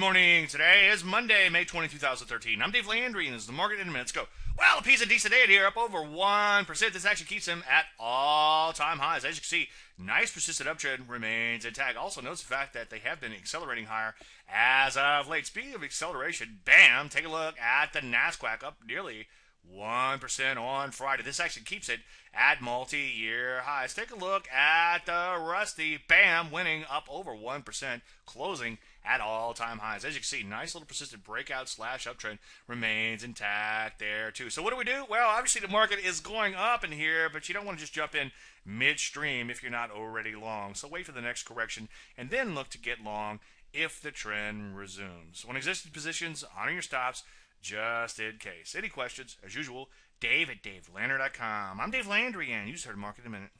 morning. Today is Monday, May 20, 2013. I'm Dave Landry, and this is the market in a minute. Let's go. Well, a piece of decent day here, up over 1%. This actually keeps him at all time highs. As you can see, nice persistent uptrend remains intact. Also, notice the fact that they have been accelerating higher as of late. Speaking of acceleration, bam, take a look at the NASDAQ up nearly 1% on Friday. This actually keeps it at multi year highs. Take a look at the Rusty. Bam, winning up over 1%, closing at all time highs. As you can see, nice little persistent breakout slash uptrend remains intact there too. So, what do we do? Well, obviously, the market is going up in here, but you don't want to just jump in midstream if you're not already long. So, wait for the next correction and then look to get long if the trend resumes. When existing positions, honor your stops just in case. Any questions, as usual, dave at davelandry.com. I'm Dave Landry, and you just heard Market in a Minute.